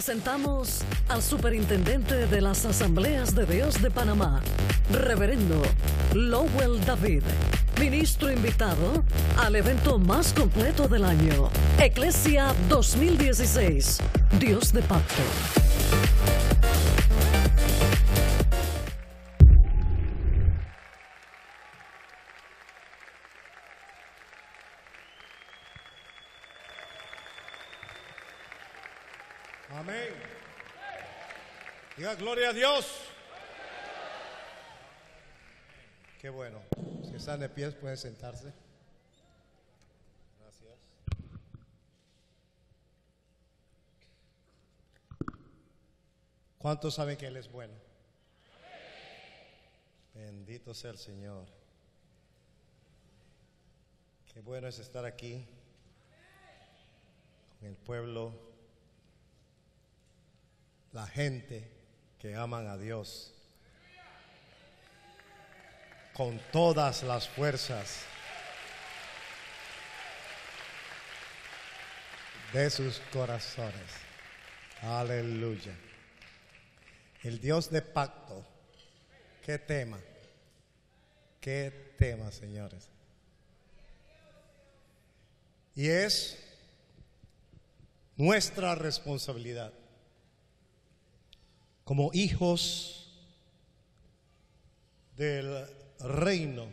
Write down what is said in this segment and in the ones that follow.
Presentamos al superintendente de las Asambleas de Dios de Panamá, Reverendo Lowell David, ministro invitado al evento más completo del año, Eclesia 2016, Dios de Pacto. Gloria a Dios. Qué bueno. Si están de pies pueden sentarse. Gracias. ¿Cuántos saben que Él es bueno? Bendito sea el Señor. Qué bueno es estar aquí con el pueblo la gente que aman a Dios con todas las fuerzas de sus corazones. Aleluya. El Dios de pacto. ¿Qué tema? ¿Qué tema, señores? Y es nuestra responsabilidad como hijos del reino,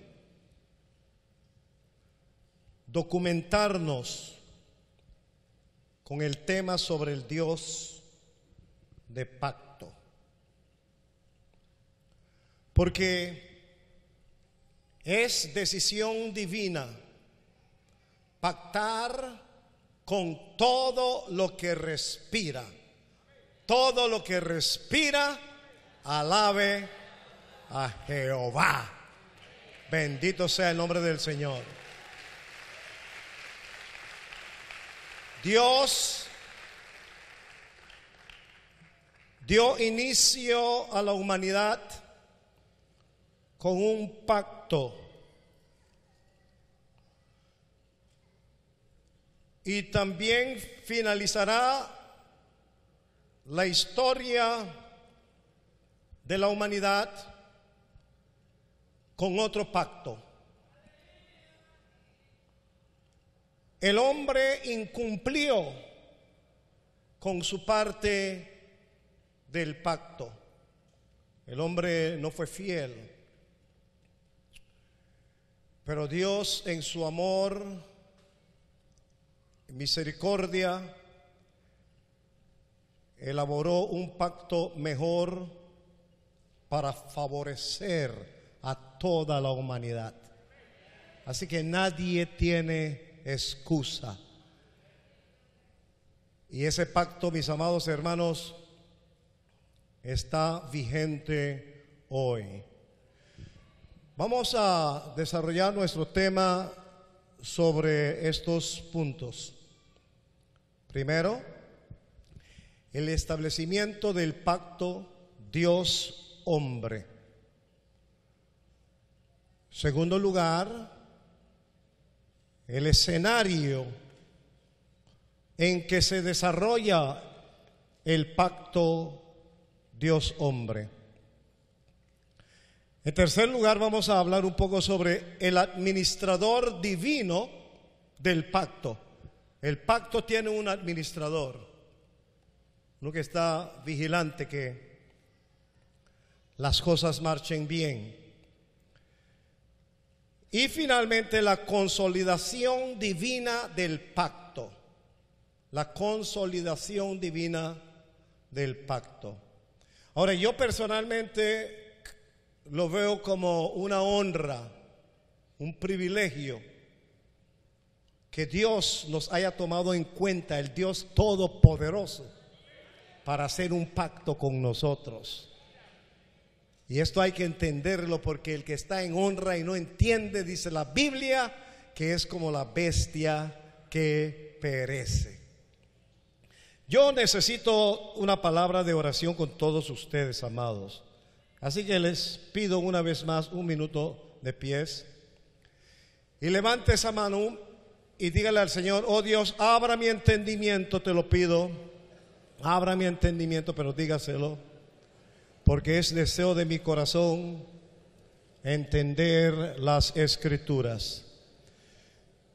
documentarnos con el tema sobre el Dios de pacto. Porque es decisión divina pactar con todo lo que respira todo lo que respira, alabe a Jehová. Bendito sea el nombre del Señor. Dios dio inicio a la humanidad con un pacto. Y también finalizará la historia de la humanidad con otro pacto. El hombre incumplió con su parte del pacto. El hombre no fue fiel. Pero Dios en su amor, misericordia, elaboró un pacto mejor para favorecer a toda la humanidad. Así que nadie tiene excusa. Y ese pacto, mis amados hermanos, está vigente hoy. Vamos a desarrollar nuestro tema sobre estos puntos. Primero, el establecimiento del pacto Dios-hombre. Segundo lugar, el escenario en que se desarrolla el pacto Dios-hombre. En tercer lugar, vamos a hablar un poco sobre el administrador divino del pacto. El pacto tiene un administrador uno que está vigilante que las cosas marchen bien. Y finalmente la consolidación divina del pacto. La consolidación divina del pacto. Ahora, yo personalmente lo veo como una honra, un privilegio que Dios nos haya tomado en cuenta, el Dios Todopoderoso para hacer un pacto con nosotros. Y esto hay que entenderlo porque el que está en honra y no entiende, dice la Biblia, que es como la bestia que perece. Yo necesito una palabra de oración con todos ustedes, amados. Así que les pido una vez más un minuto de pies. Y levante esa mano y dígale al Señor, oh Dios, abra mi entendimiento, te lo pido Abra mi entendimiento, pero dígaselo, porque es deseo de mi corazón entender las escrituras.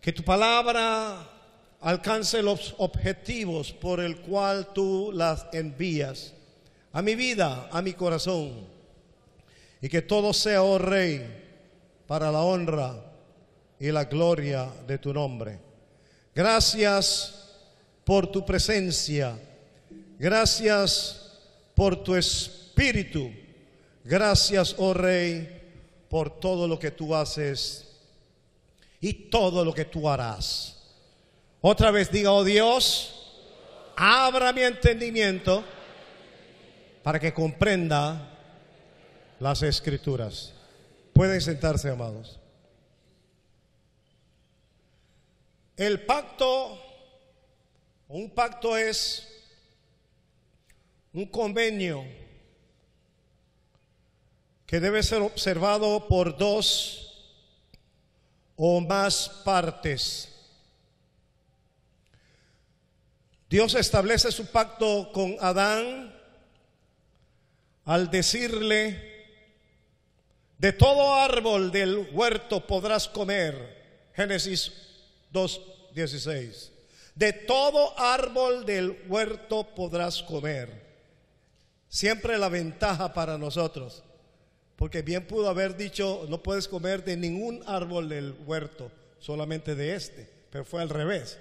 Que tu palabra alcance los objetivos por el cual tú las envías a mi vida, a mi corazón. Y que todo sea, oh Rey, para la honra y la gloria de tu nombre. Gracias por tu presencia. Gracias por tu espíritu. Gracias, oh Rey, por todo lo que tú haces y todo lo que tú harás. Otra vez diga, oh Dios, abra mi entendimiento para que comprenda las escrituras. Pueden sentarse, amados. El pacto, un pacto es un convenio que debe ser observado por dos o más partes. Dios establece su pacto con Adán al decirle, de todo árbol del huerto podrás comer. Génesis 2.16. De todo árbol del huerto podrás comer. Siempre la ventaja para nosotros. Porque bien pudo haber dicho, no puedes comer de ningún árbol del huerto, solamente de este. Pero fue al revés.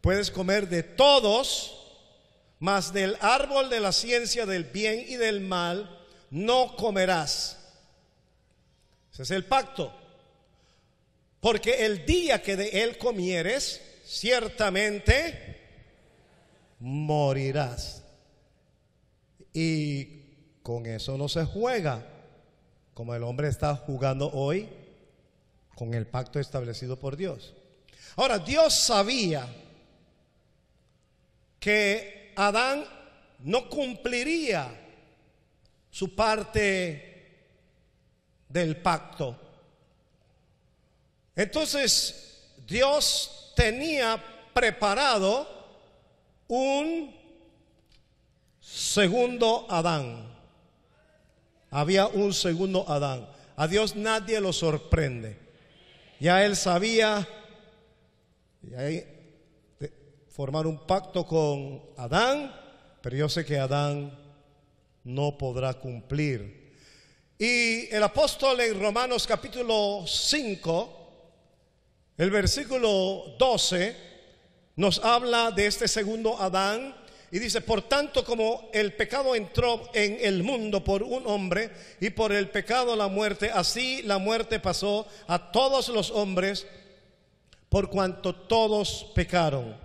Puedes comer de todos mas del árbol de la ciencia del bien y del mal no comerás. Ese es el pacto. Porque el día que de él comieres, ciertamente morirás. Y con eso no se juega, como el hombre está jugando hoy con el pacto establecido por Dios. Ahora, Dios sabía que Adán no cumpliría su parte del pacto. Entonces Dios tenía preparado un segundo Adán. Había un segundo Adán. A Dios nadie lo sorprende. Ya él sabía, formar un pacto con Adán, pero yo sé que Adán no podrá cumplir. Y el apóstol en Romanos capítulo 5, el versículo 12, nos habla de este segundo Adán y dice, por tanto como el pecado entró en el mundo por un hombre y por el pecado la muerte, así la muerte pasó a todos los hombres por cuanto todos pecaron.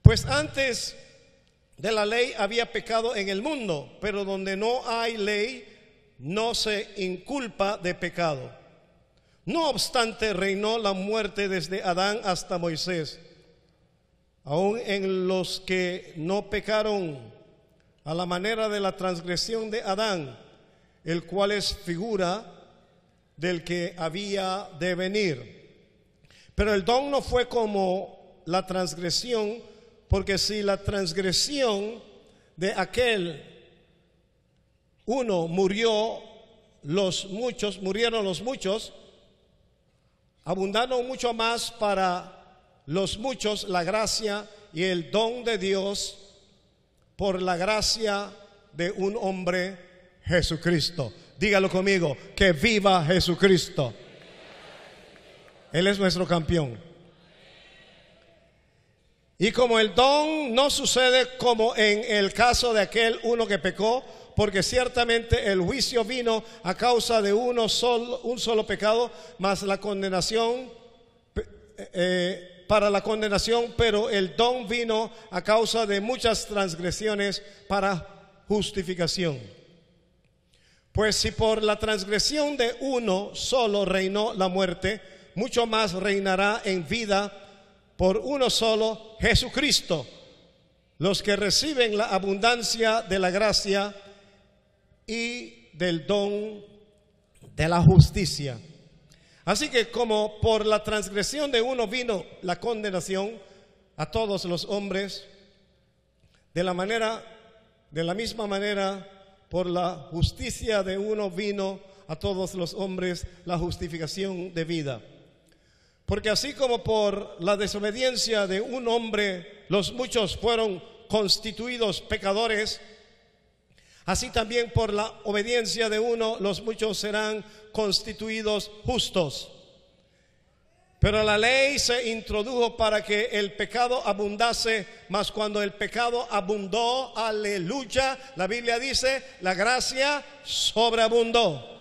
Pues antes de la ley había pecado en el mundo, pero donde no hay ley no se inculpa de pecado. No obstante, reinó la muerte desde Adán hasta Moisés, aun en los que no pecaron a la manera de la transgresión de Adán, el cual es figura del que había de venir. Pero el don no fue como la transgresión porque si la transgresión de aquel uno murió, los muchos, murieron los muchos, abundaron mucho más para los muchos la gracia y el don de Dios por la gracia de un hombre Jesucristo. Dígalo conmigo, que viva Jesucristo. Él es nuestro campeón. Y como el don no sucede como en el caso de aquel uno que pecó, porque ciertamente el juicio vino a causa de uno solo, un solo pecado, más la condenación eh, para la condenación, pero el don vino a causa de muchas transgresiones para justificación. Pues si por la transgresión de uno solo reinó la muerte, mucho más reinará en vida por uno solo, Jesucristo, los que reciben la abundancia de la gracia y del don de la justicia. Así que como por la transgresión de uno vino la condenación a todos los hombres, de la manera, de la misma manera, por la justicia de uno vino a todos los hombres la justificación de vida. Porque así como por la desobediencia de un hombre los muchos fueron constituidos pecadores, así también por la obediencia de uno los muchos serán constituidos justos. Pero la ley se introdujo para que el pecado abundase, mas cuando el pecado abundó, aleluya, la Biblia dice, la gracia sobreabundó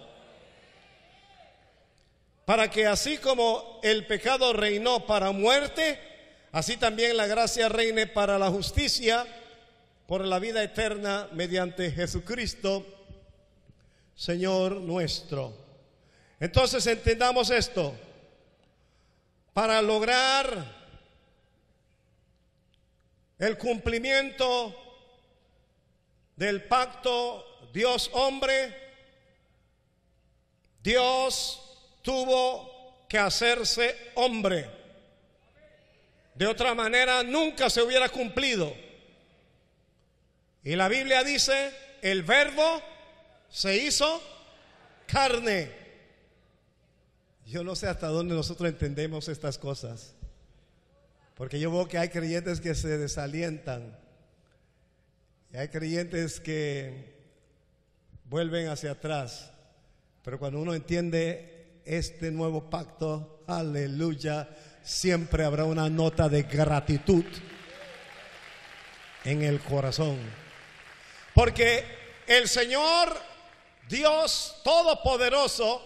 para que así como el pecado reinó para muerte, así también la gracia reine para la justicia por la vida eterna mediante Jesucristo, Señor nuestro. Entonces entendamos esto. Para lograr el cumplimiento del pacto Dios-hombre, Dios tuvo que hacerse hombre. De otra manera nunca se hubiera cumplido. Y la Biblia dice, el verbo se hizo carne. Yo no sé hasta dónde nosotros entendemos estas cosas. Porque yo veo que hay creyentes que se desalientan. Y hay creyentes que vuelven hacia atrás. Pero cuando uno entiende este nuevo pacto, aleluya, siempre habrá una nota de gratitud en el corazón. Porque el Señor Dios Todopoderoso,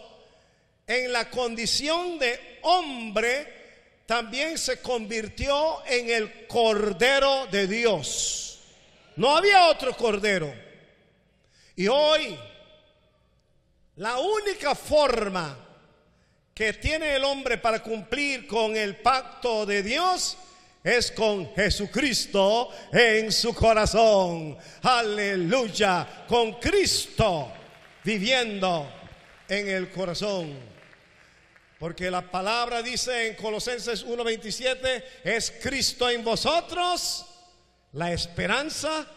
en la condición de hombre, también se convirtió en el Cordero de Dios. No había otro Cordero. Y hoy, la única forma que tiene el hombre para cumplir con el pacto de Dios es con Jesucristo en su corazón. Aleluya, con Cristo viviendo en el corazón. Porque la palabra dice en Colosenses 1:27, es Cristo en vosotros la esperanza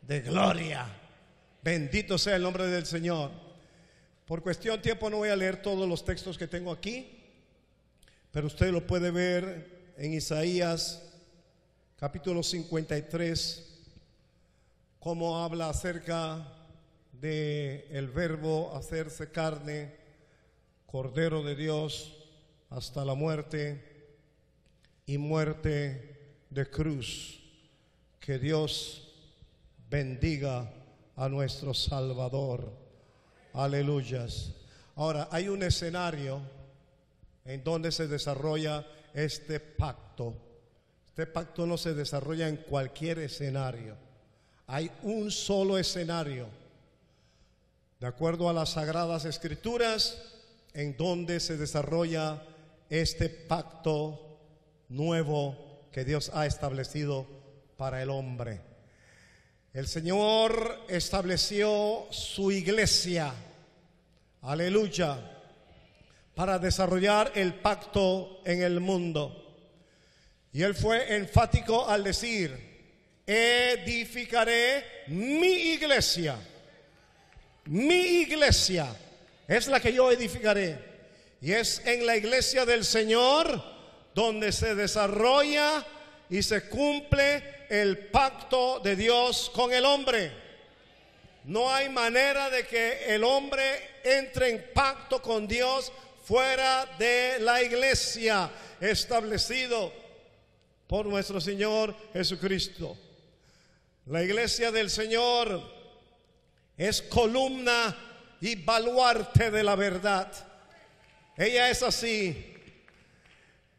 de gloria. Bendito sea el nombre del Señor. Por cuestión de tiempo no voy a leer todos los textos que tengo aquí, pero usted lo puede ver en Isaías capítulo 53, cómo habla acerca de el verbo hacerse carne, cordero de Dios hasta la muerte y muerte de cruz. Que Dios bendiga a nuestro Salvador. Aleluyas. Ahora, hay un escenario en donde se desarrolla este pacto. Este pacto no se desarrolla en cualquier escenario. Hay un solo escenario, de acuerdo a las sagradas escrituras, en donde se desarrolla este pacto nuevo que Dios ha establecido para el hombre. El Señor estableció su iglesia, aleluya, para desarrollar el pacto en el mundo. Y Él fue enfático al decir, edificaré mi iglesia. Mi iglesia es la que yo edificaré. Y es en la iglesia del Señor donde se desarrolla y se cumple el pacto de Dios con el hombre. No hay manera de que el hombre entre en pacto con Dios fuera de la iglesia establecido por nuestro Señor Jesucristo. La iglesia del Señor es columna y baluarte de la verdad. Ella es así.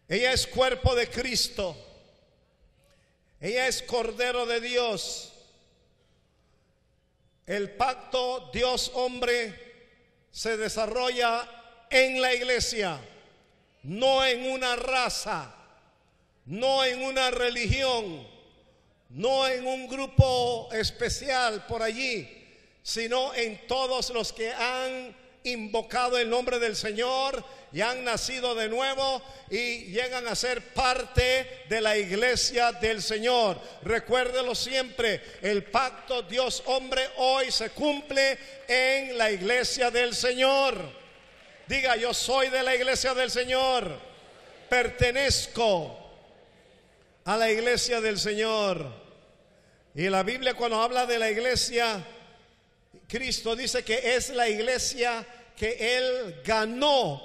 Ella es cuerpo de Cristo. Ella es Cordero de Dios. El pacto Dios-hombre se desarrolla en la iglesia, no en una raza, no en una religión, no en un grupo especial por allí, sino en todos los que han invocado el nombre del Señor y han nacido de nuevo y llegan a ser parte de la iglesia del Señor. Recuérdelo siempre, el pacto Dios-hombre hoy se cumple en la iglesia del Señor. Diga, yo soy de la iglesia del Señor, pertenezco a la iglesia del Señor. Y la Biblia cuando habla de la iglesia, Cristo dice que es la iglesia que Él ganó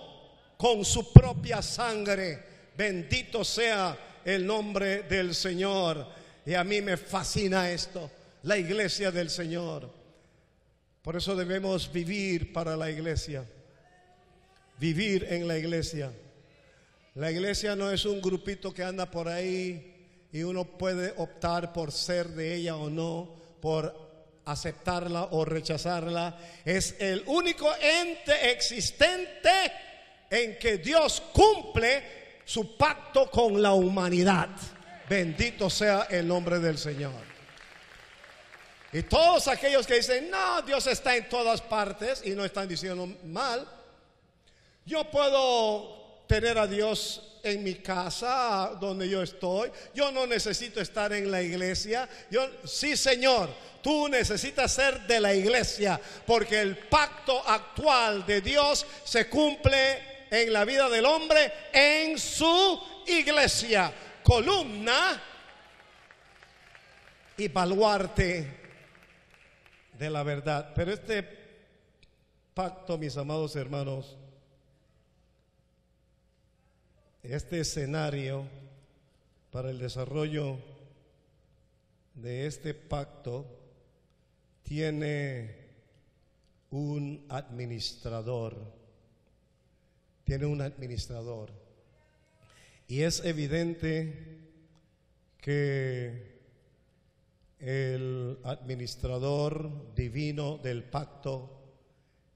con su propia sangre. Bendito sea el nombre del Señor. Y a mí me fascina esto, la iglesia del Señor. Por eso debemos vivir para la iglesia, vivir en la iglesia. La iglesia no es un grupito que anda por ahí y uno puede optar por ser de ella o no, por aceptarla o rechazarla. Es el único ente existente en que Dios cumple su pacto con la humanidad. Bendito sea el nombre del Señor. Y todos aquellos que dicen, no, Dios está en todas partes y no están diciendo mal, yo puedo tener a Dios en mi casa donde yo estoy. Yo no necesito estar en la iglesia. Yo sí, Señor, tú necesitas ser de la iglesia porque el pacto actual de Dios se cumple en la vida del hombre en su iglesia, columna y baluarte de la verdad. Pero este pacto, mis amados hermanos, este escenario para el desarrollo de este pacto tiene un administrador tiene un administrador. Y es evidente que el administrador divino del pacto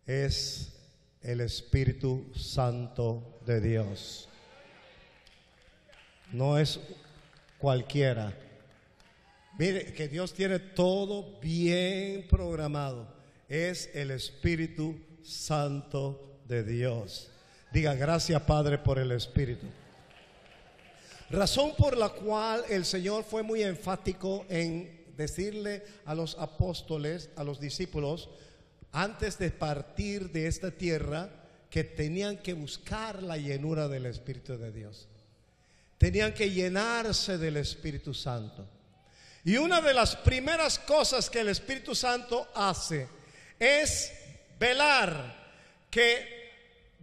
es el Espíritu Santo de Dios. No es cualquiera. Mire que Dios tiene todo bien programado. Es el Espíritu Santo de Dios. Diga gracias Padre por el Espíritu. Razón por la cual el Señor fue muy enfático en decirle a los apóstoles, a los discípulos, antes de partir de esta tierra, que tenían que buscar la llenura del Espíritu de Dios. Tenían que llenarse del Espíritu Santo. Y una de las primeras cosas que el Espíritu Santo hace es velar que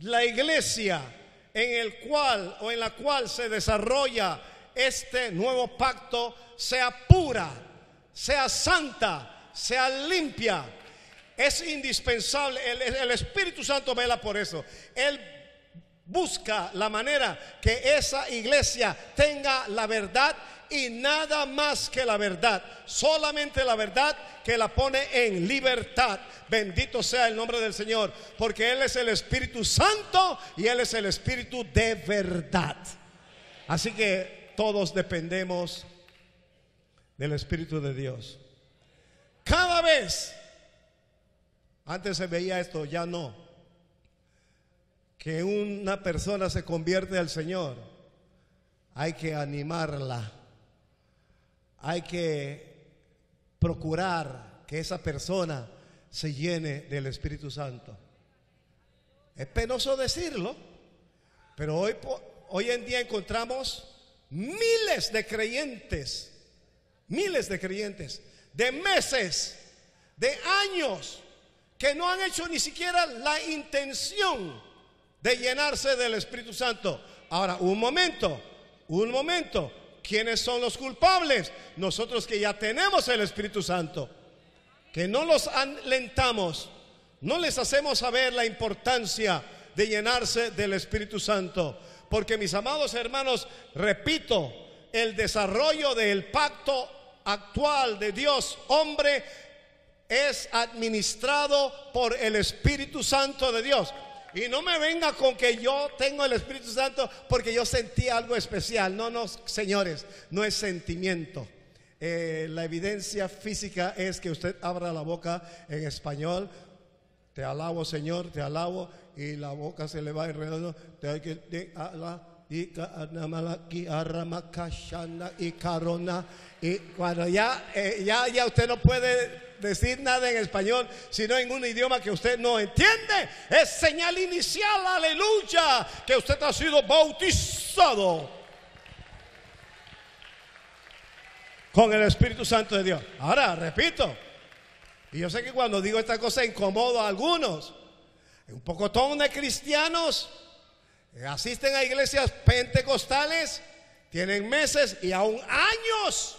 la iglesia en el cual o en la cual se desarrolla este nuevo pacto sea pura, sea santa, sea limpia. Es indispensable, el, el, Espíritu Santo vela por eso. Él busca la manera que esa iglesia tenga la verdad y nada más que la verdad, solamente la verdad que la pone en libertad. Bendito sea el nombre del Señor, porque Él es el Espíritu Santo y Él es el Espíritu de verdad. Así que todos dependemos del Espíritu de Dios. Cada vez, antes se veía esto, ya no, que una persona se convierte al Señor, hay que animarla hay que procurar que esa persona se llene del Espíritu Santo. Es penoso decirlo, pero hoy, hoy en día encontramos miles de creyentes, miles de creyentes, de meses, de años, que no han hecho ni siquiera la intención de llenarse del Espíritu Santo. Ahora, un momento, un momento. ¿Quiénes son los culpables? Nosotros que ya tenemos el Espíritu Santo. Que no los alentamos, no les hacemos saber la importancia de llenarse del Espíritu Santo. Porque mis amados hermanos, repito, el desarrollo del pacto actual de Dios hombre es administrado por el Espíritu Santo de Dios. Y no me venga con que yo tengo el Espíritu Santo porque yo sentí algo especial. No, no, señores, no es sentimiento. Eh, la evidencia física es que usted abra la boca en español, te alabo Señor, te alabo, y la boca se le va enredando, te hay que y cuando ya, eh, ya, ya usted no puede decir nada en español, sino en un idioma que usted no entiende, es señal inicial, aleluya, que usted ha sido bautizado con el Espíritu Santo de Dios. Ahora, repito, y yo sé que cuando digo esta cosa incomodo a algunos, un pocotón de cristianos eh, asisten a iglesias pentecostales, tienen meses y aún años,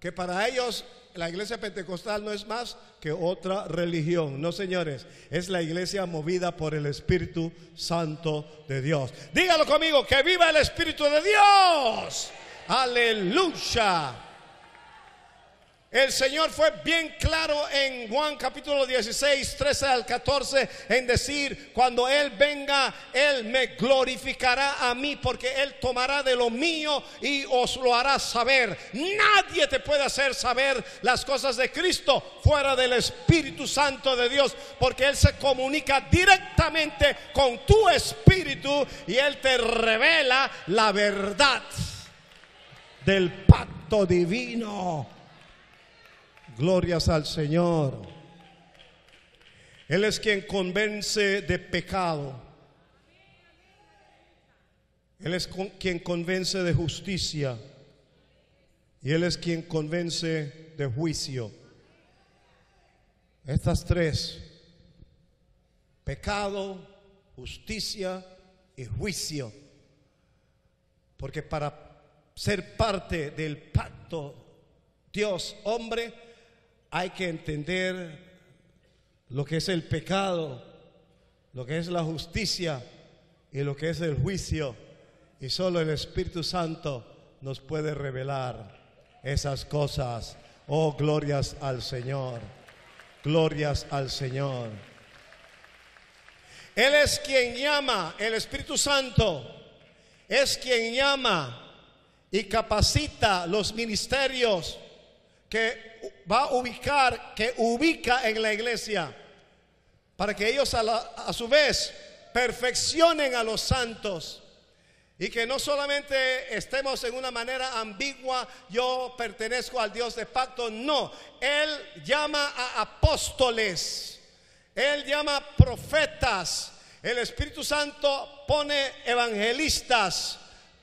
que para ellos la iglesia pentecostal no es más que otra religión. No, señores, es la iglesia movida por el Espíritu Santo de Dios. Dígalo conmigo, que viva el Espíritu de Dios. Aleluya. El Señor fue bien claro en Juan capítulo 16, 13 al 14 en decir, cuando Él venga, Él me glorificará a mí porque Él tomará de lo mío y os lo hará saber. Nadie te puede hacer saber las cosas de Cristo fuera del Espíritu Santo de Dios porque Él se comunica directamente con tu espíritu y Él te revela la verdad del pacto divino. Glorias al Señor. Él es quien convence de pecado. Él es quien convence de justicia. Y Él es quien convence de juicio. Estas tres, pecado, justicia y juicio. Porque para ser parte del pacto Dios-hombre, hay que entender lo que es el pecado, lo que es la justicia y lo que es el juicio. Y solo el Espíritu Santo nos puede revelar esas cosas. Oh, glorias al Señor. Glorias al Señor. Él es quien llama, el Espíritu Santo es quien llama y capacita los ministerios que va a ubicar, que ubica en la iglesia, para que ellos a, a su vez perfeccionen a los santos. Y que no solamente estemos en una manera ambigua, yo pertenezco al Dios de pacto, no, Él llama a apóstoles, Él llama profetas, el Espíritu Santo pone evangelistas,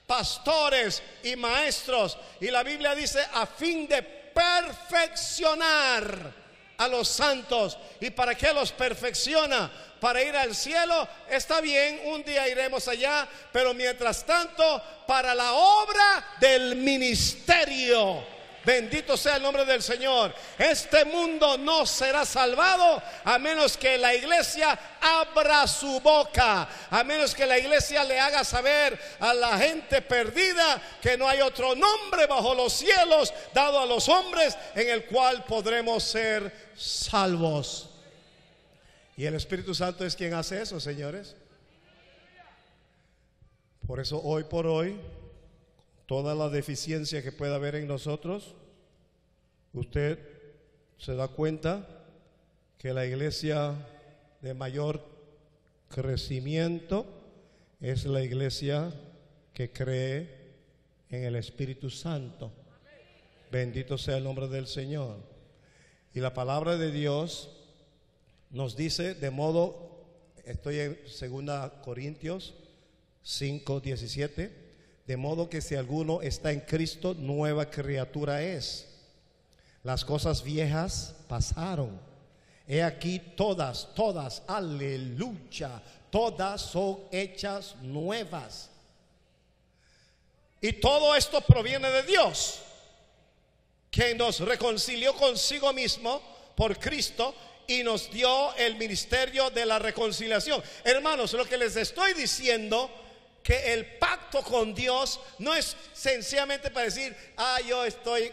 pastores y maestros. Y la Biblia dice a fin de perfeccionar a los santos. ¿Y para qué los perfecciona? Para ir al cielo, está bien, un día iremos allá, pero mientras tanto, para la obra del ministerio. Bendito sea el nombre del Señor. Este mundo no será salvado a menos que la iglesia abra su boca, a menos que la iglesia le haga saber a la gente perdida que no hay otro nombre bajo los cielos dado a los hombres en el cual podremos ser salvos. Y el Espíritu Santo es quien hace eso, señores. Por eso hoy por hoy toda la deficiencia que pueda haber en nosotros, usted se da cuenta que la iglesia de mayor crecimiento es la iglesia que cree en el Espíritu Santo. Bendito sea el nombre del Señor. Y la palabra de Dios nos dice de modo, estoy en 2 Corintios 5, 17, de modo que si alguno está en Cristo, nueva criatura es. Las cosas viejas pasaron. He aquí todas, todas, aleluya, todas son hechas nuevas. Y todo esto proviene de Dios, que nos reconcilió consigo mismo por Cristo y nos dio el ministerio de la reconciliación. Hermanos, lo que les estoy diciendo que el pacto con Dios no es sencillamente para decir, ah, yo estoy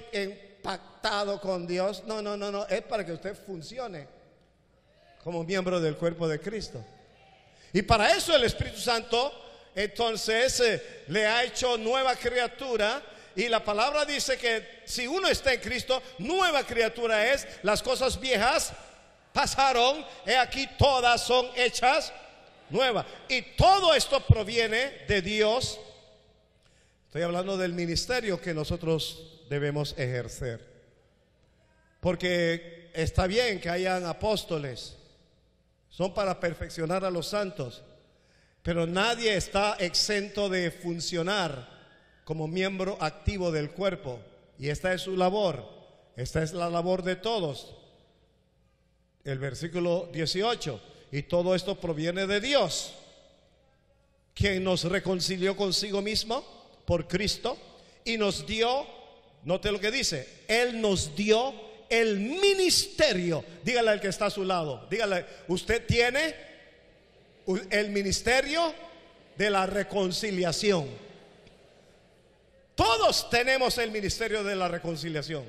pactado con Dios. No, no, no, no, es para que usted funcione como miembro del cuerpo de Cristo. Y para eso el Espíritu Santo entonces eh, le ha hecho nueva criatura. Y la palabra dice que si uno está en Cristo, nueva criatura es, las cosas viejas pasaron, he aquí todas son hechas nuevas. Y todo esto proviene de Dios. Estoy hablando del ministerio que nosotros debemos ejercer. Porque está bien que hayan apóstoles, son para perfeccionar a los santos, pero nadie está exento de funcionar como miembro activo del cuerpo. Y esta es su labor, esta es la labor de todos. El versículo 18, y todo esto proviene de Dios, quien nos reconcilió consigo mismo por Cristo y nos dio, note lo que dice, Él nos dio el ministerio. Dígale al que está a su lado, dígale, usted tiene el ministerio de la reconciliación. Todos tenemos el ministerio de la reconciliación.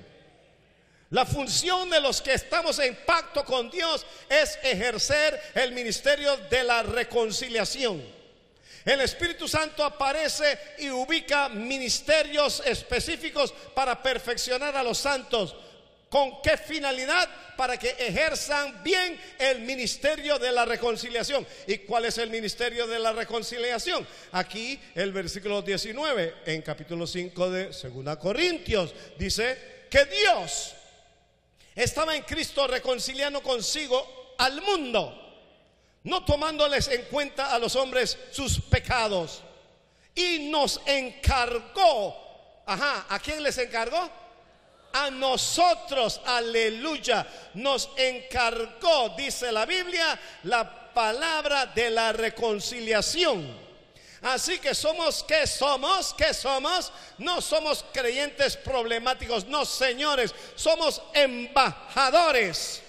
La función de los que estamos en pacto con Dios es ejercer el ministerio de la reconciliación. El Espíritu Santo aparece y ubica ministerios específicos para perfeccionar a los santos. ¿Con qué finalidad? Para que ejerzan bien el ministerio de la reconciliación. ¿Y cuál es el ministerio de la reconciliación? Aquí el versículo 19 en capítulo 5 de 2 Corintios dice que Dios estaba en Cristo reconciliando consigo al mundo, no tomándoles en cuenta a los hombres sus pecados. Y nos encargó, ajá, ¿a quién les encargó? a nosotros, aleluya, nos encargó, dice la Biblia, la palabra de la reconciliación. Así que somos, ¿qué somos? ¿Qué somos? No somos creyentes problemáticos, no señores, somos embajadores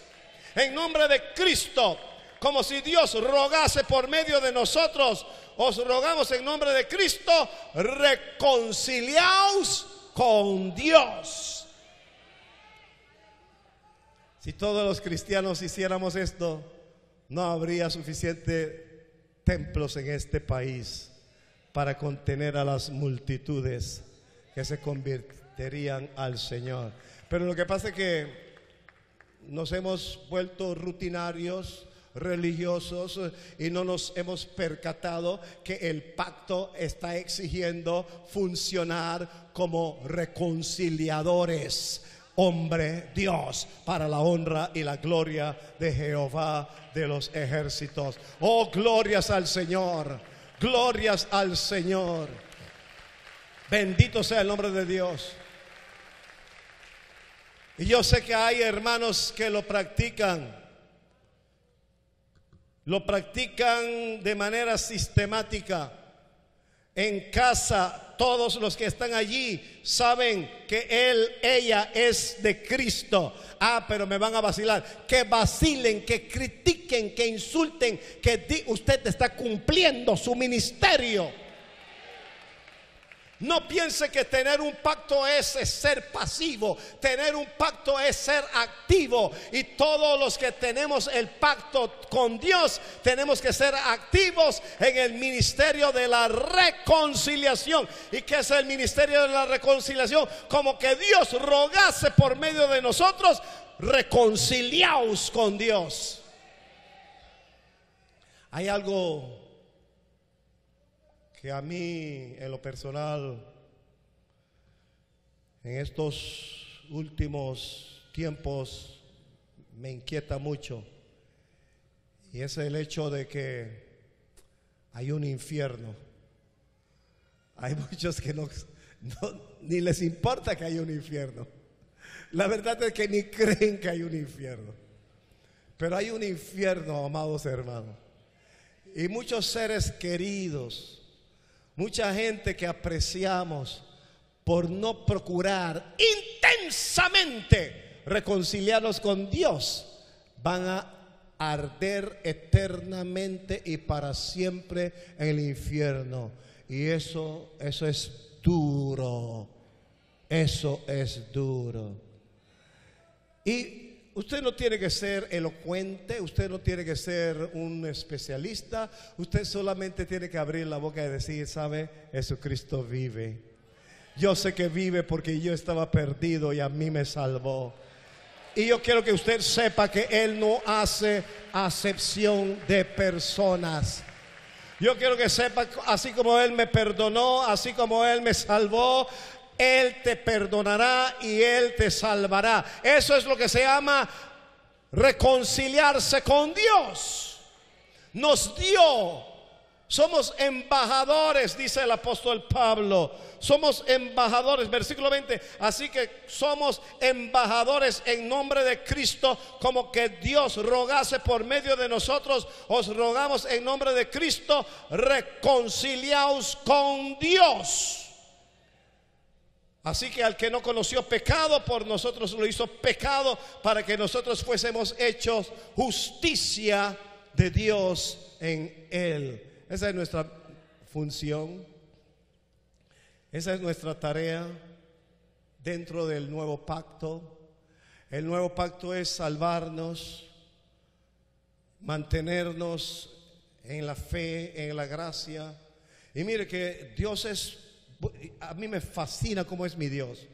en nombre de Cristo, como si Dios rogase por medio de nosotros. Os rogamos en nombre de Cristo, reconciliaos con Dios. Si todos los cristianos hiciéramos esto, no habría suficientes templos en este país para contener a las multitudes que se convertirían al Señor. Pero lo que pasa es que nos hemos vuelto rutinarios, religiosos y no nos hemos percatado que el pacto está exigiendo funcionar como reconciliadores hombre Dios para la honra y la gloria de Jehová de los ejércitos. Oh, glorias al Señor, glorias al Señor. Bendito sea el nombre de Dios. Y yo sé que hay hermanos que lo practican. Lo practican de manera sistemática en casa todos los que están allí saben que él, ella es de Cristo. Ah, pero me van a vacilar. Que vacilen, que critiquen, que insulten, que usted está cumpliendo su ministerio. No piense que tener un pacto es, ser pasivo, tener un pacto es ser activo. Y todos los que tenemos el pacto con Dios tenemos que ser activos en el ministerio de la reconciliación. ¿Y qué es el ministerio de la reconciliación? Como que Dios rogase por medio de nosotros, reconciliaos con Dios. Hay algo que a mí en lo personal, en estos últimos tiempos, me inquieta mucho. Y es el hecho de que hay un infierno. Hay muchos que no, ni les importa que hay un infierno. La verdad es que ni creen que hay un infierno. Pero hay un infierno, amados hermanos. Y muchos seres queridos Mucha gente que apreciamos por no procurar intensamente reconciliarnos con Dios van a arder eternamente y para siempre en el infierno. Y eso, eso es duro. Eso es duro. Y usted no tiene que ser elocuente, usted no tiene que ser un especialista, usted solamente tiene que abrir la boca y decir, sabe, Jesucristo vive. Yo sé que vive porque yo estaba perdido y a mí me salvó. Y yo quiero que usted sepa que Él no hace acepción de personas. Yo quiero que sepa, así como Él me perdonó, así como Él me salvó, Él te perdonará y Él te salvará. Eso es lo que se llama reconciliarse con Dios. Nos dio somos embajadores, dice el apóstol Pablo. Somos embajadores, versículo 20. Así que somos embajadores en nombre de Cristo, como que Dios rogase por medio de nosotros. Os rogamos en nombre de Cristo, reconciliaos con Dios. Así que al que no conoció pecado, por nosotros lo hizo pecado para que nosotros fuésemos hechos justicia de Dios en él. Esa es nuestra función. Esa es nuestra tarea dentro del nuevo pacto. El nuevo pacto es salvarnos, mantenernos en la fe, en la gracia. Y mire que Dios es, a mí me fascina cómo es mi Dios.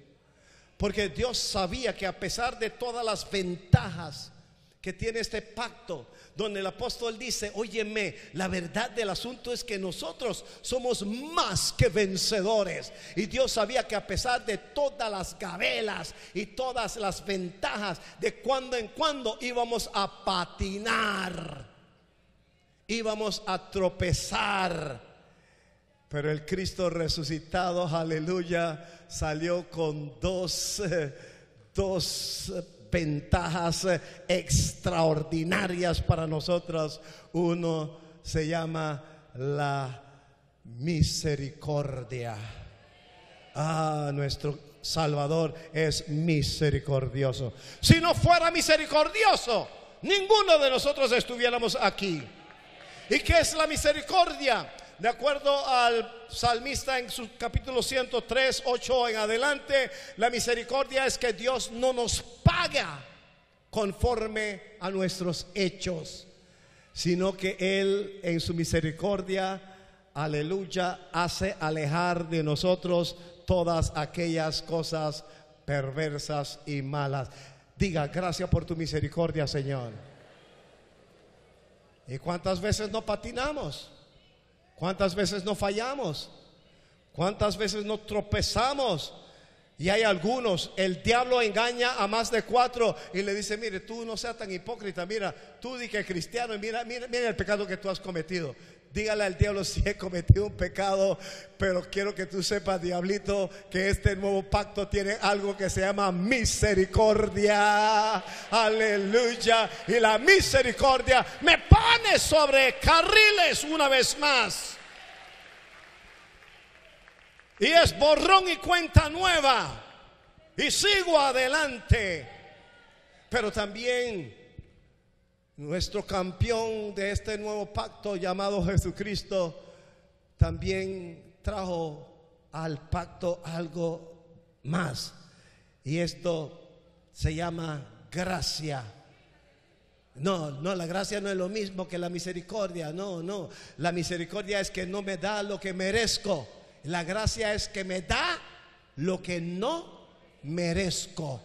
Porque Dios sabía que a pesar de todas las ventajas que tiene este pacto, donde el apóstol dice, óyeme, la verdad del asunto es que nosotros somos más que vencedores. Y Dios sabía que a pesar de todas las gabelas y todas las ventajas, de cuando en cuando íbamos a patinar, íbamos a tropezar. Pero el Cristo resucitado, aleluya, salió con dos, dos ventajas eh, extraordinarias para nosotros. Uno se llama la misericordia. Ah, nuestro Salvador es misericordioso. Si no fuera misericordioso, ninguno de nosotros estuviéramos aquí. ¿Y qué es la misericordia? De acuerdo al salmista en su capítulo 103, 8 en adelante, la misericordia es que Dios no nos paga conforme a nuestros hechos, sino que Él en su misericordia, aleluya, hace alejar de nosotros todas aquellas cosas perversas y malas. Diga, gracias por tu misericordia, Señor. ¿Y cuántas veces no patinamos? ¿Cuántas veces no fallamos? ¿Cuántas veces no tropezamos? Y hay algunos, el diablo engaña a más de cuatro y le dice, mire, tú no seas tan hipócrita, mira, tú di que cristiano, mira, mira, mira el pecado que tú has cometido. Dígale al diablo si he cometido un pecado, pero quiero que tú sepas, diablito, que este nuevo pacto tiene algo que se llama misericordia. Aleluya. Y la misericordia me pone sobre carriles una vez más. Y es borrón y cuenta nueva. Y sigo adelante. Pero también nuestro campeón de este nuevo pacto llamado Jesucristo también trajo al pacto algo más. Y esto se llama gracia. No, no, la gracia no es lo mismo que la misericordia. No, no. La misericordia es que no me da lo que merezco. La gracia es que me da lo que no merezco.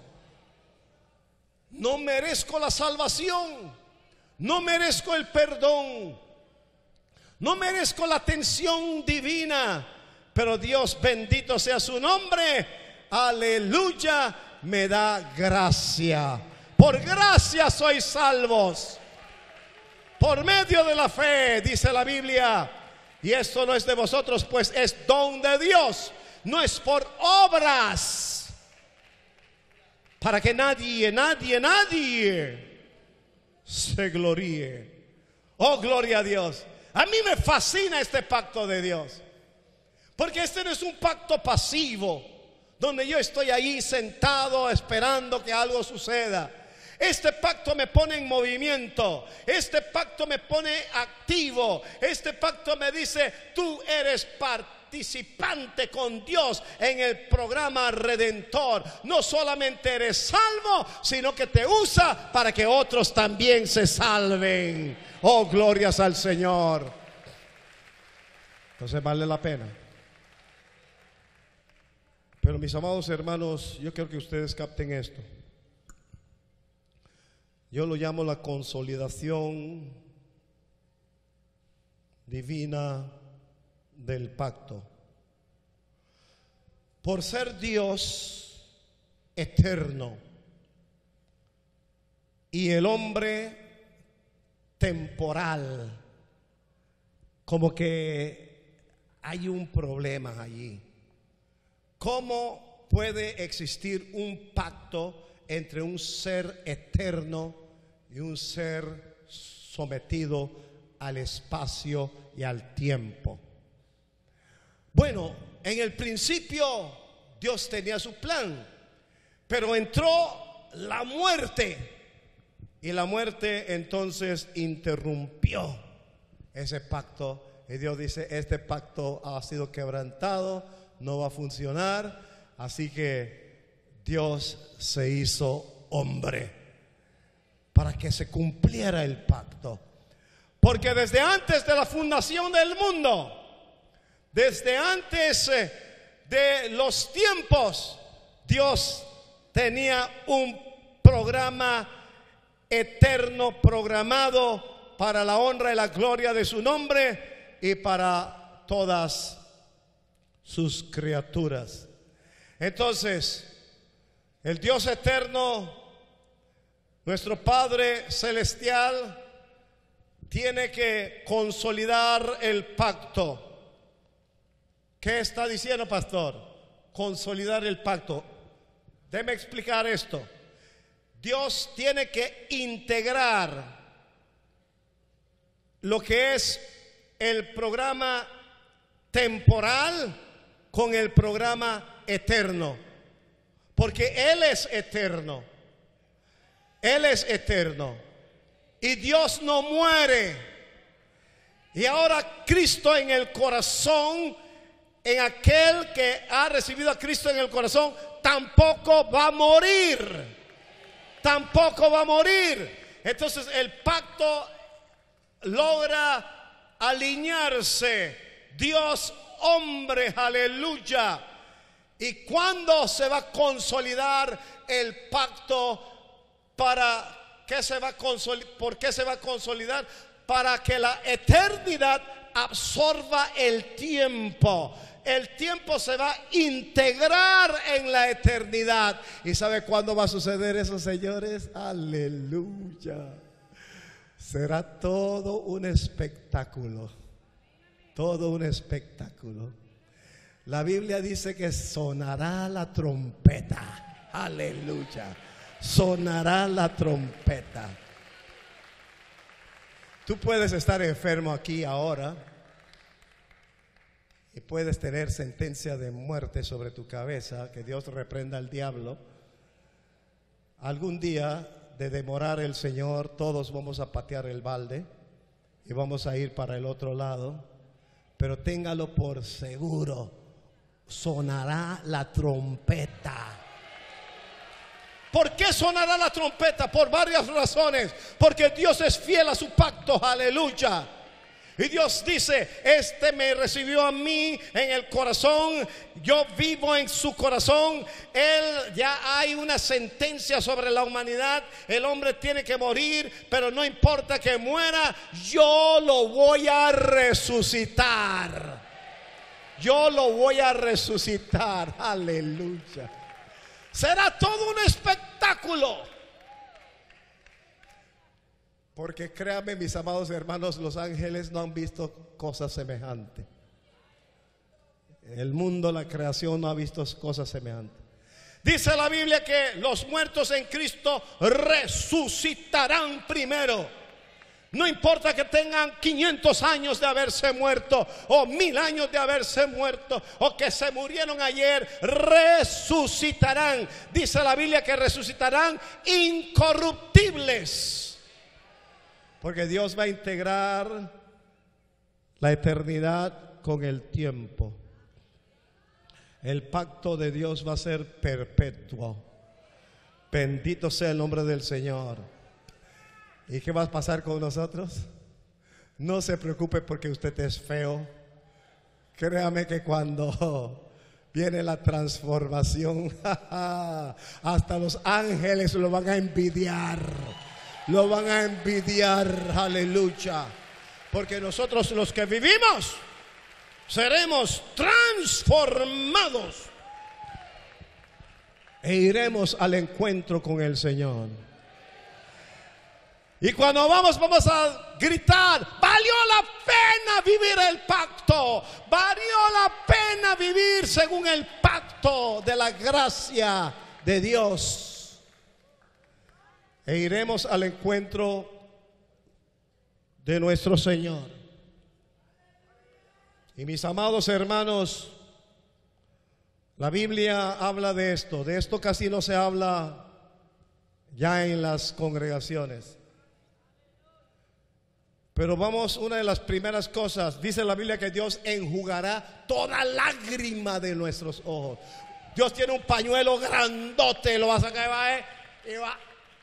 No merezco la salvación. No merezco el perdón. No merezco la atención divina. Pero Dios bendito sea su nombre. Aleluya. Me da gracia. Por gracia sois salvos. Por medio de la fe, dice la Biblia. Y esto no es de vosotros, pues es don de Dios. No es por obras. Para que nadie, nadie, nadie se gloríe. Oh, gloria a Dios. A mí me fascina este pacto de Dios. Porque este no es un pacto pasivo, donde yo estoy ahí sentado esperando que algo suceda. Este pacto me pone en movimiento. Este pacto me pone activo. Este pacto me dice, tú eres parte participante con Dios en el programa redentor. No solamente eres salvo, sino que te usa para que otros también se salven. Oh, glorias al Señor. Entonces vale la pena. Pero mis amados hermanos, yo quiero que ustedes capten esto. Yo lo llamo la consolidación divina del pacto. Por ser Dios eterno y el hombre temporal, como que hay un problema allí. ¿Cómo puede existir un pacto entre un ser eterno y un ser sometido al espacio y al tiempo? Bueno, en el principio Dios tenía su plan, pero entró la muerte y la muerte entonces interrumpió ese pacto. Y Dios dice, este pacto ha sido quebrantado, no va a funcionar. Así que Dios se hizo hombre para que se cumpliera el pacto. Porque desde antes de la fundación del mundo, desde antes eh, de los tiempos, Dios tenía un programa eterno programado para la honra y la gloria de su nombre y para todas sus criaturas. Entonces, el Dios eterno, nuestro Padre celestial, tiene que consolidar el pacto. ¿Qué está diciendo, pastor? Consolidar el pacto. Déme explicar esto. Dios tiene que integrar lo que es el programa temporal con el programa eterno. Porque Él es eterno. Él es eterno. Y Dios no muere. Y ahora Cristo en el corazón, en aquel que ha recibido a Cristo en el corazón, tampoco va a morir tampoco va a morir. Entonces el pacto logra alinearse. Dios, hombre, aleluya. ¿Y cuándo se va a consolidar el pacto para qué se va a consolidar? ¿Por qué se va a consolidar? Para que la eternidad absorba el tiempo el tiempo se va a integrar en la eternidad. ¿Y sabe cuándo va a suceder eso, señores? Aleluya. Será todo un espectáculo. Todo un espectáculo. La Biblia dice que sonará la trompeta. Aleluya. Sonará la trompeta. Tú puedes estar enfermo aquí ahora y puedes tener sentencia de muerte sobre tu cabeza, que Dios reprenda al diablo. Algún día de demorar el Señor, todos vamos a patear el balde y vamos a ir para el otro lado, pero téngalo por seguro, sonará la trompeta. ¿Por qué sonará la trompeta? Por varias razones. Porque Dios es fiel a su pacto, aleluya. Y Dios dice, este me recibió a mí en el corazón, yo vivo en su corazón, él ya hay una sentencia sobre la humanidad, el hombre tiene que morir, pero no importa que muera, yo lo voy a resucitar. Yo lo voy a resucitar, aleluya. Será todo un espectáculo. Porque créanme, mis amados hermanos, los ángeles no han visto cosas semejantes. El mundo, la creación no ha visto cosas semejantes. Dice la Biblia que los muertos en Cristo resucitarán primero. No importa que tengan 500 años de haberse muerto o mil años de haberse muerto o que se murieron ayer, resucitarán. Dice la Biblia que resucitarán incorruptibles. Porque Dios va a integrar la eternidad con el tiempo. El pacto de Dios va a ser perpetuo. Bendito sea el nombre del Señor. ¿Y qué va a pasar con nosotros? No se preocupe porque usted es feo. Créame que cuando viene la transformación, hasta los ángeles lo van a envidiar lo van a envidiar, aleluya. Porque nosotros los que vivimos seremos transformados e iremos al encuentro con el Señor. Y cuando vamos, vamos a gritar, valió la pena vivir el pacto, valió la pena vivir según el pacto de la gracia de Dios. E iremos al encuentro de nuestro Señor. Y mis amados hermanos, la Biblia habla de esto, de esto casi no se habla ya en las congregaciones. Pero vamos, una de las primeras cosas, dice la Biblia que Dios enjugará toda lágrima de nuestros ojos. Dios tiene un pañuelo grandote, lo va a sacar y va, eh, y va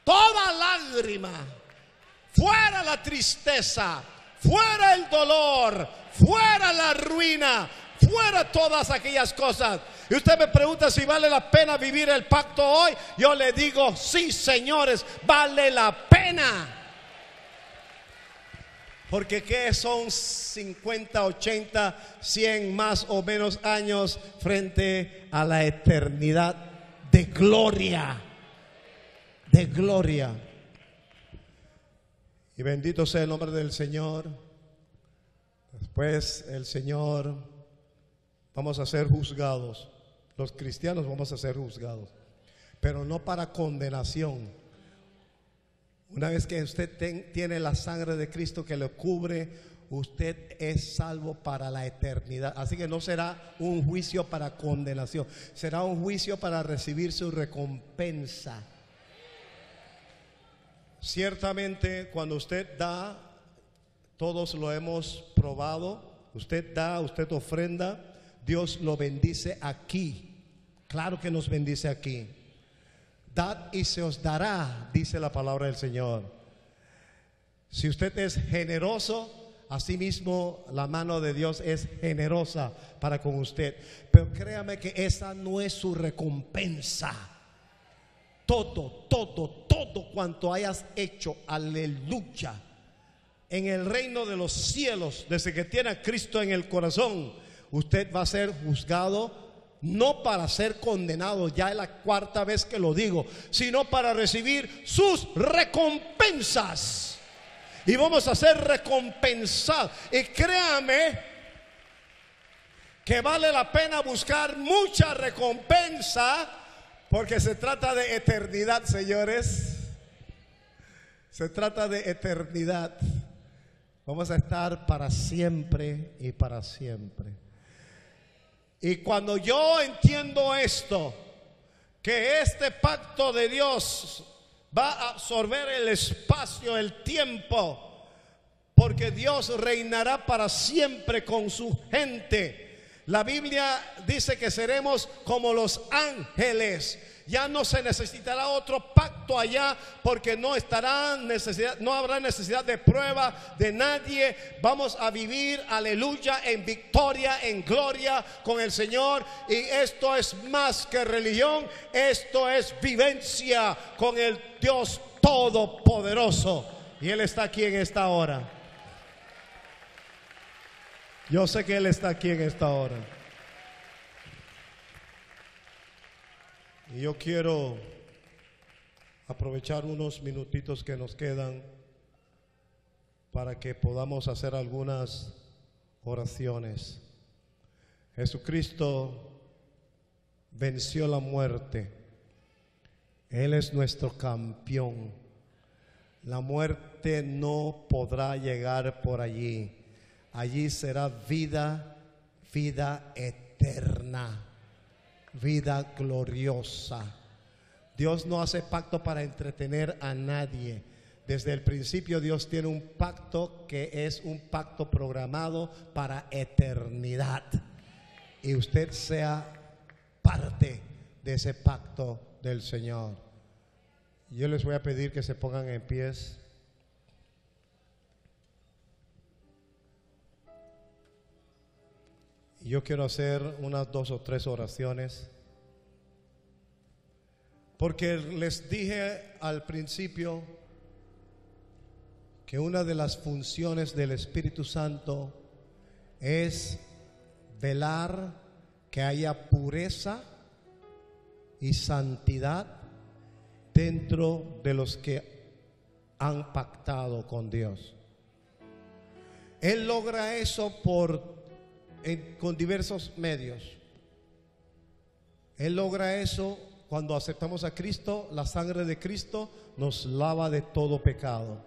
toda lágrima, fuera la tristeza, fuera el dolor, fuera la ruina, fuera todas aquellas cosas. Y usted me pregunta si vale la pena vivir el pacto hoy. Yo le digo, sí, señores, vale la pena. Porque ¿qué son 50, 80, 100 más o menos años frente a la eternidad de gloria? De gloria. Y bendito sea el nombre del Señor. Después el Señor, vamos a ser juzgados. Los cristianos vamos a ser juzgados. Pero no para condenación una vez que usted tiene la sangre de Cristo que le cubre, usted es salvo para la eternidad. Así que no será un juicio para condenación, será un juicio para recibir su recompensa. Ciertamente cuando usted da, todos lo hemos probado, usted da, usted ofrenda, Dios lo bendice aquí. Claro que nos bendice aquí. Dad y se os dará, dice la palabra del Señor. Si usted es generoso, asimismo la mano de Dios es generosa para con usted. Pero créame que esa no es su recompensa. Todo, todo, todo cuanto hayas hecho, aleluya. En el reino de los cielos, desde que tiene a Cristo en el corazón, usted va a ser juzgado no para ser condenado, ya es la cuarta vez que lo digo, sino para recibir sus recompensas. Y vamos a ser recompensados. Y créame que vale la pena buscar mucha recompensa porque se trata de eternidad, señores. Se trata de eternidad. Vamos a estar para siempre y para siempre. Y cuando yo entiendo esto, que este pacto de Dios va a absorber el espacio, el tiempo, porque Dios reinará para siempre con su gente. La Biblia dice que seremos como los ángeles ya no se necesitará otro pacto allá porque no estará necesidad, no habrá necesidad de prueba de nadie. Vamos a vivir, aleluya, en victoria, en gloria con el Señor. Y esto es más que religión, esto es vivencia con el Dios Todopoderoso. Y Él está aquí en esta hora. Yo sé que Él está aquí en esta hora. Y yo quiero aprovechar unos minutitos que nos quedan para que podamos hacer algunas oraciones. Jesucristo venció la muerte. Él es nuestro campeón. La muerte no podrá llegar por allí. Allí será vida, vida eterna vida gloriosa. Dios no hace pacto para entretener a nadie. Desde el principio Dios tiene un pacto que es un pacto programado para eternidad. Y usted sea parte de ese pacto del Señor. Yo les voy a pedir que se pongan en pies. Yo quiero hacer unas dos o tres oraciones. Porque les dije al principio que una de las funciones del Espíritu Santo es velar que haya pureza y santidad dentro de los que han pactado con Dios. Él logra eso por, con diversos medios. Él logra eso cuando aceptamos a Cristo, la sangre de Cristo nos lava de todo pecado.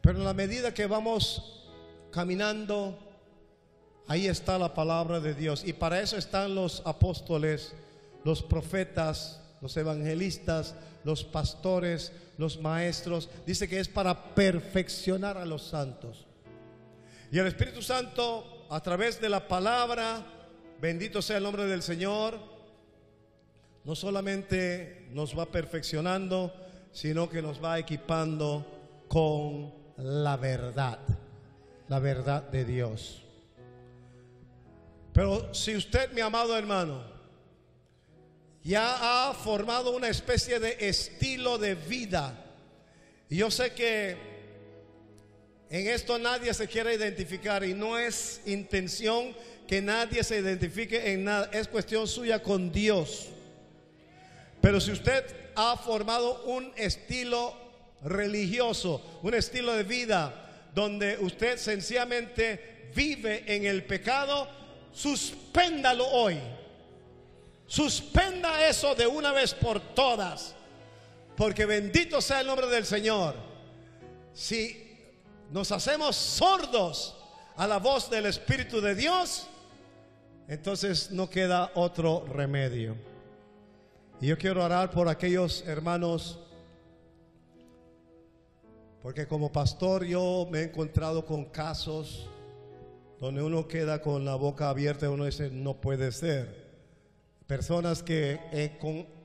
Pero en la medida que vamos caminando, ahí está la palabra de Dios. Y para eso están los apóstoles, los profetas, los evangelistas, los pastores, los maestros. Dice que es para perfeccionar a los santos. Y el Espíritu Santo, a través de la palabra, bendito sea el nombre del Señor, no solamente nos va perfeccionando, sino que nos va equipando con la verdad, la verdad de Dios. Pero si usted, mi amado hermano, ya ha formado una especie de estilo de vida, yo sé que en esto nadie se quiere identificar y no es intención que nadie se identifique en nada, es cuestión suya con Dios. Pero si usted ha formado un estilo religioso, un estilo de vida donde usted sencillamente vive en el pecado, suspéndalo hoy. Suspenda eso de una vez por todas. Porque bendito sea el nombre del Señor. Si nos hacemos sordos a la voz del Espíritu de Dios, entonces no queda otro remedio. Y yo quiero orar por aquellos hermanos, porque como pastor yo me he encontrado con casos donde uno queda con la boca abierta y uno dice, no puede ser. Personas que eh,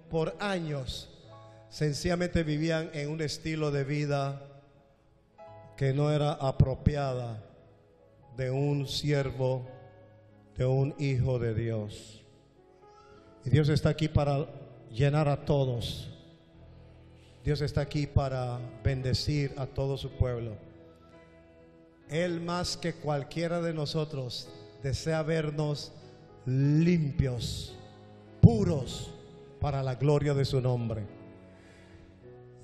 por años sencillamente vivían en un estilo de vida que no era apropiada de un siervo, de un hijo de Dios. Y Dios está aquí para llenar a todos. Dios está aquí para bendecir a todo su pueblo. Él más que cualquiera de nosotros desea vernos limpios, puros para la gloria de su nombre.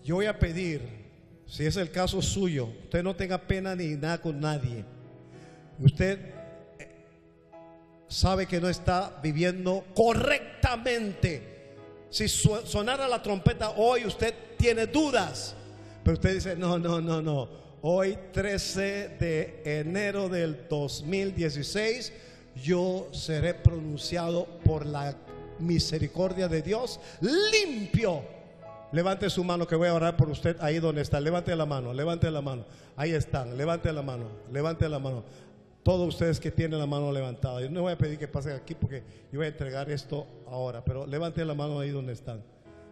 Yo voy a pedir si es el caso suyo, usted no tenga pena ni nada con nadie. Usted eh, sabe que no está viviendo correctamente. Si sonara la trompeta hoy, usted tiene dudas. Pero usted dice, no, no, no, no. Hoy 13 de enero del 2016, yo seré pronunciado por la misericordia de Dios limpio Levante su mano que voy a orar por usted ahí donde está. Levante la mano, levante la mano. Ahí están, levante la mano, levante la mano. Todos ustedes que tienen la mano levantada. Yo no voy a pedir que pasen aquí porque yo voy a entregar esto ahora, pero levante la mano ahí donde están.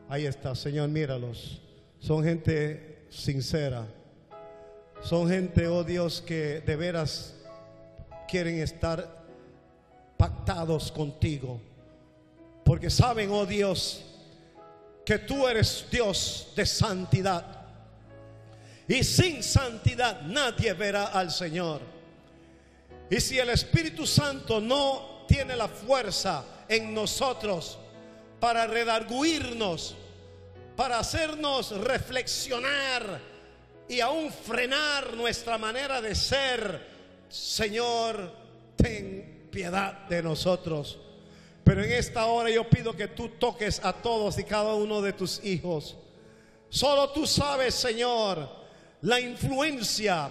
Ahí está, Señor, míralos. Son gente sincera. Son gente, oh Dios, que de veras quieren estar pactados contigo. Porque saben, oh Dios, que tú eres Dios de santidad. Y sin santidad nadie verá al Señor. Y si el Espíritu Santo no tiene la fuerza en nosotros para redarguirnos, para hacernos reflexionar y aún frenar nuestra manera de ser, Señor, ten piedad de nosotros. Pero en esta hora yo pido que tú toques a todos y cada uno de tus hijos. Solo tú sabes, Señor, la influencia,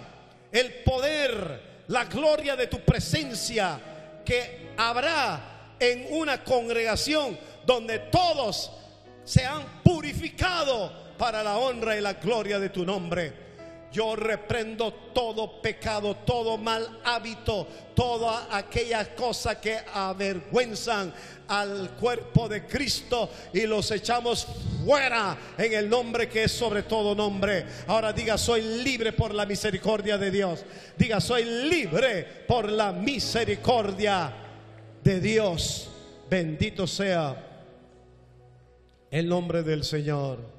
el poder, la gloria de tu presencia que habrá en una congregación donde todos se han purificado para la honra y la gloria de tu nombre. Yo reprendo todo pecado, todo mal hábito, toda aquella cosa que avergüenzan al cuerpo de Cristo y los echamos fuera en el nombre que es sobre todo nombre. Ahora diga, soy libre por la misericordia de Dios. Diga, soy libre por la misericordia de Dios. Bendito sea el nombre del Señor.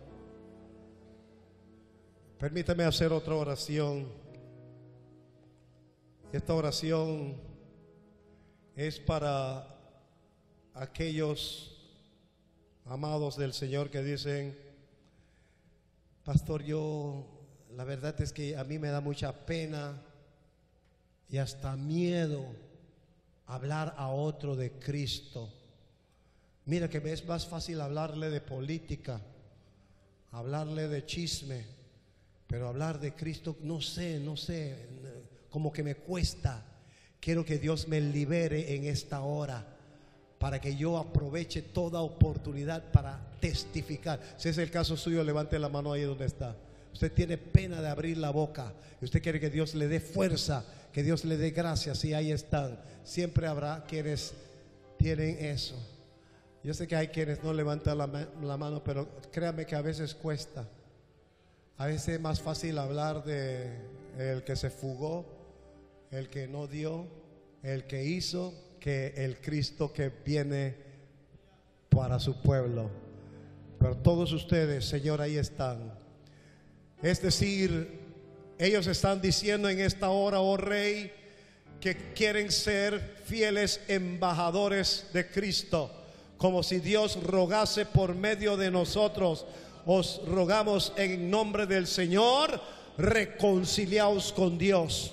Permítame hacer otra oración. Esta oración es para aquellos amados del Señor que dicen, Pastor, yo la verdad es que a mí me da mucha pena y hasta miedo hablar a otro de Cristo. Mira que es más fácil hablarle de política, hablarle de chisme, pero hablar de Cristo, no sé, no sé, como que me cuesta. Quiero que Dios me libere en esta hora para que yo aproveche toda oportunidad para testificar. Si es el caso suyo, levante la mano ahí donde está. Usted tiene pena de abrir la boca y usted quiere que Dios le dé fuerza, que Dios le dé gracias y ahí están. Siempre habrá quienes tienen eso. Yo sé que hay quienes no levantan la, mano, pero créame que a veces cuesta. A veces es más fácil hablar de el que se fugó, el que no dio, el que hizo, que el Cristo que viene para su pueblo. Pero todos ustedes, Señor, ahí están. Es decir, ellos están diciendo en esta hora, oh Rey, que quieren ser fieles embajadores de Cristo, como si Dios rogase por medio de nosotros. Os rogamos en nombre del Señor, reconciliaos con Dios.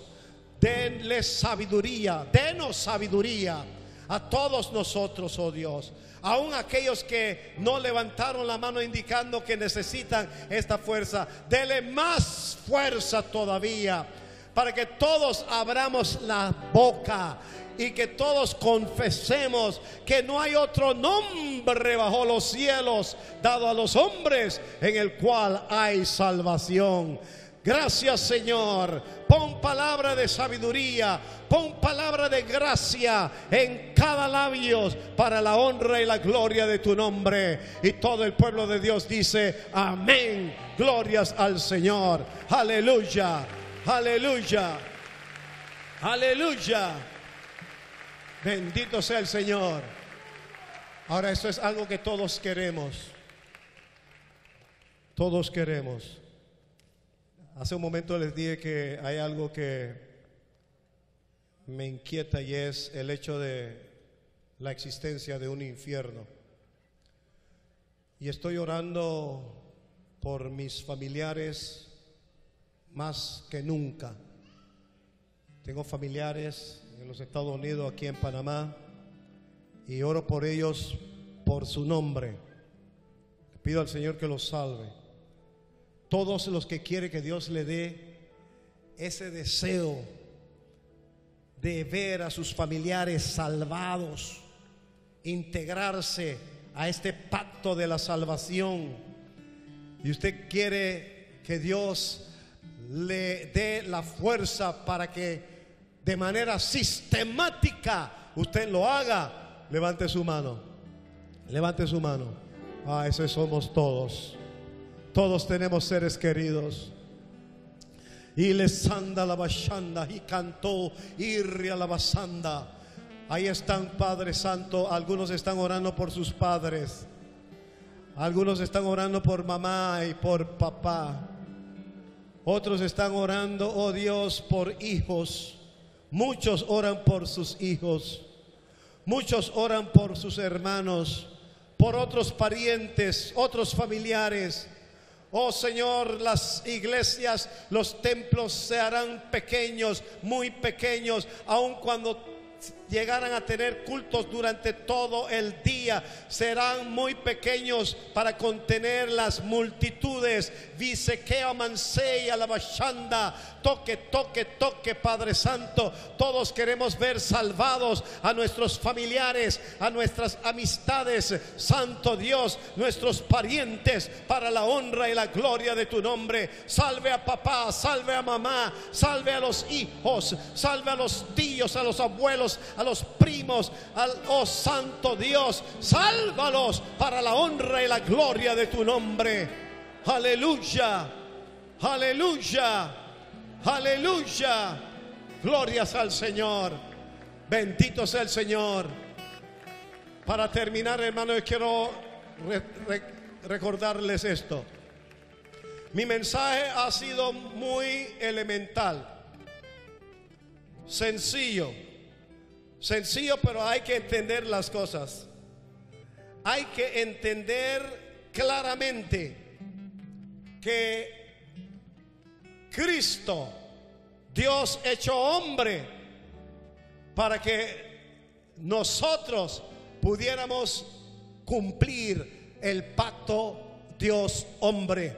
Denle sabiduría, denos sabiduría a todos nosotros, oh Dios. Aún aquellos que no levantaron la mano indicando que necesitan esta fuerza, dele más fuerza todavía para que todos abramos la boca y que todos confesemos que no hay otro nombre bajo los cielos dado a los hombres en el cual hay salvación. Gracias Señor. Pon palabra de sabiduría, pon palabra de gracia en cada labio para la honra y la gloria de tu nombre. Y todo el pueblo de Dios dice, amén. Glorias al Señor. Aleluya. Aleluya. Aleluya. Bendito sea el Señor. Ahora eso es algo que todos queremos. Todos queremos. Hace un momento les dije que hay algo que me inquieta y es el hecho de la existencia de un infierno. Y estoy orando por mis familiares más que nunca. Tengo familiares en los Estados Unidos, aquí en Panamá, y oro por ellos por su nombre. pido al Señor que los salve. Todos los que quieren que Dios le dé ese deseo de ver a sus familiares salvados, integrarse a este pacto de la salvación. Y usted quiere que Dios le dé la fuerza para que de manera sistemática usted lo haga, levante su mano. Levante su mano. Ah, esos somos todos. Todos tenemos seres queridos. Y les anda la bashanda y cantó irria la basanda. Ahí están, Padre Santo. Algunos están orando por sus padres. Algunos están orando por mamá y por papá. Otros están orando, oh Dios, por hijos. Muchos oran por sus hijos. Muchos oran por sus hermanos, por otros parientes, otros familiares. Oh Señor, las iglesias, los templos se harán pequeños, muy pequeños, aun cuando llegaran a tener cultos durante todo el día, serán muy pequeños para contener las multitudes. Dice que a la bachanda, toque, toque, toque, Padre Santo. Todos queremos ver salvados a nuestros familiares, a nuestras amistades, Santo Dios, nuestros parientes, para la honra y la gloria de tu nombre. Salve a papá, salve a mamá, salve a los hijos, salve a los tíos, a los abuelos, a los primos, oh Santo Dios, sálvalos para la honra y la gloria de tu nombre. Aleluya, aleluya, aleluya. Glorias al Señor. Bendito sea el Señor. Para terminar, hermano, quiero recordarles esto. Mi mensaje ha sido muy elemental, sencillo, sencillo, pero hay que entender las cosas. Hay que entender claramente que Cristo, Dios hecho hombre, para que nosotros pudiéramos cumplir el pacto Dios-hombre.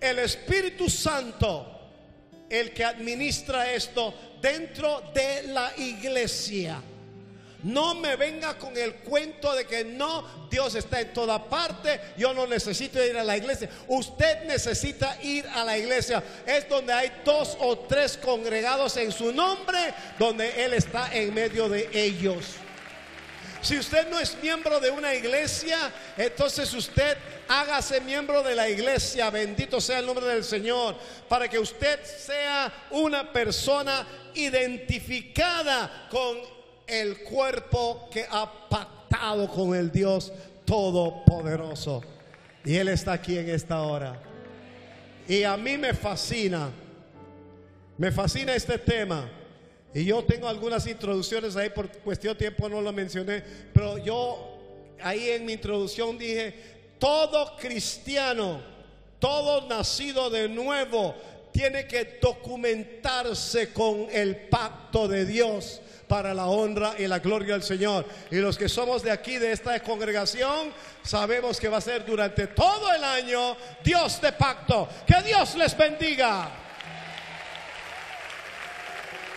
El Espíritu Santo, el que administra esto dentro de la iglesia. No me venga con el cuento de que no, Dios está en toda parte, yo no necesito ir a la iglesia. Usted necesita ir a la iglesia. Es donde hay dos o tres congregados en su nombre, donde Él está en medio de ellos. Si usted no es miembro de una iglesia, entonces usted hágase miembro de la iglesia. Bendito sea el nombre del Señor. Para que usted sea una persona identificada con el cuerpo que ha pactado con el Dios Todopoderoso. Y Él está aquí en esta hora. Y a mí me fascina, me fascina este tema. Y yo tengo algunas introducciones ahí, por cuestión de tiempo no lo mencioné, pero yo ahí en mi introducción dije, todo cristiano, todo nacido de nuevo, tiene que documentarse con el pacto de Dios para la honra y la gloria del Señor. Y los que somos de aquí, de esta congregación, sabemos que va a ser durante todo el año Dios de pacto. Que Dios les bendiga.